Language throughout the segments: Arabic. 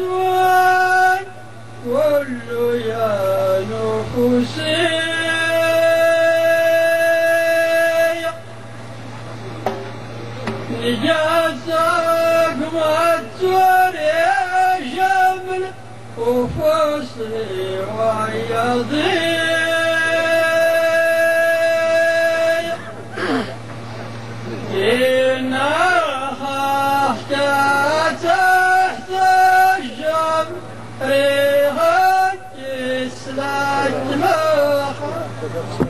أزوان قولوا يا نفوسي نجاسك ما تزور يا شمل وفصلي ويضيع جسلك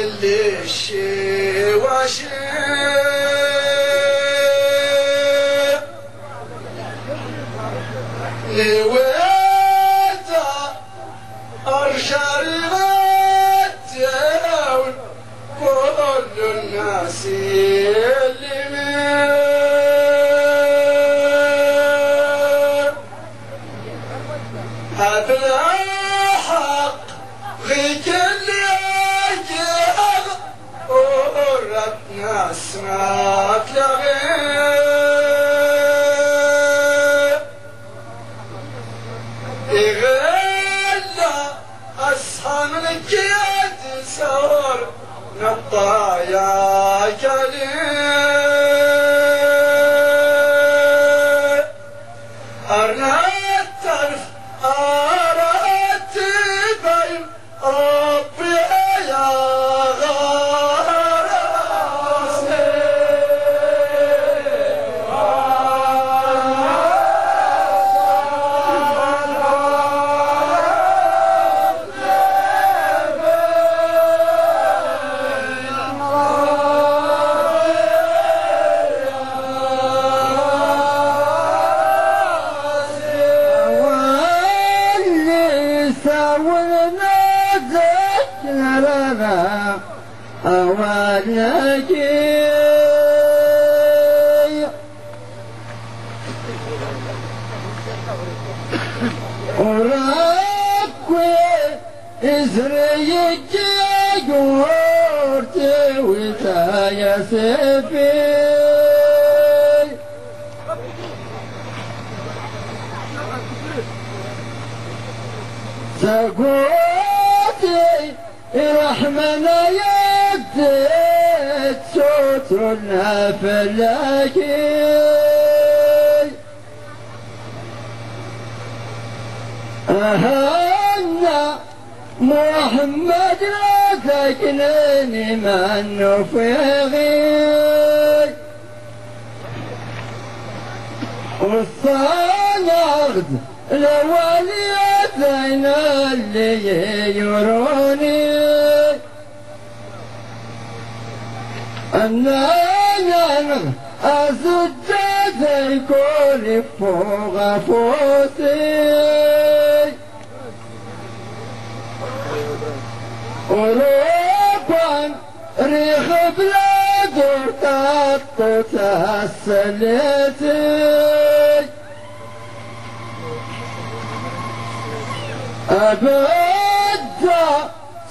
اللي الشي ورتنا اسمك لغير إغلا أصحى من الجياد سور نطايا كليل أرنت واللي سوينا ذكر لنا أوانك وراكوي إزري جورتي وتايا سقوتي رحمنا يديت صوتنا فلاكي أهنا محمد لا تكنني من فيغي والصنغد الأولي بين اللي يروني. أنا نغ أزجد الكل فوق فوتي. أوروبا ريخ بلاد ورتات تهسلتي أبدأ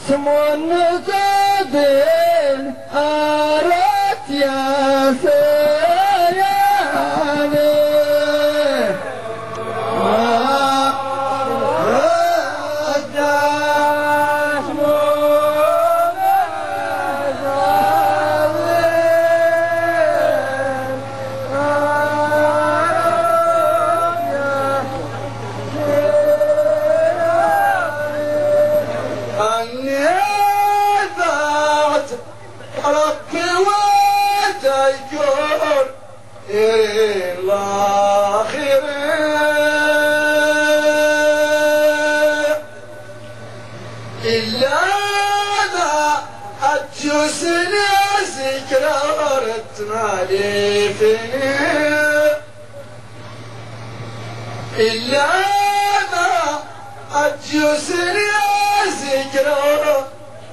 سمون زادين أردت يا ربي وتيجور إلى آخر إلا ذا أتجسني ذكرت مالي فيني إلا ما أجيسني ذكرى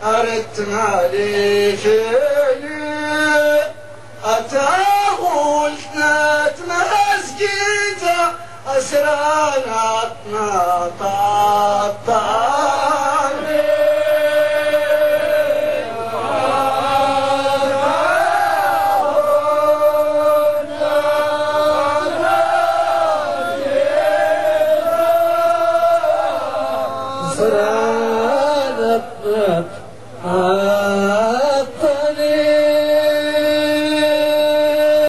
أردنا لي فيني أتاهول نات مسكيتا أسراناتنا طاطاني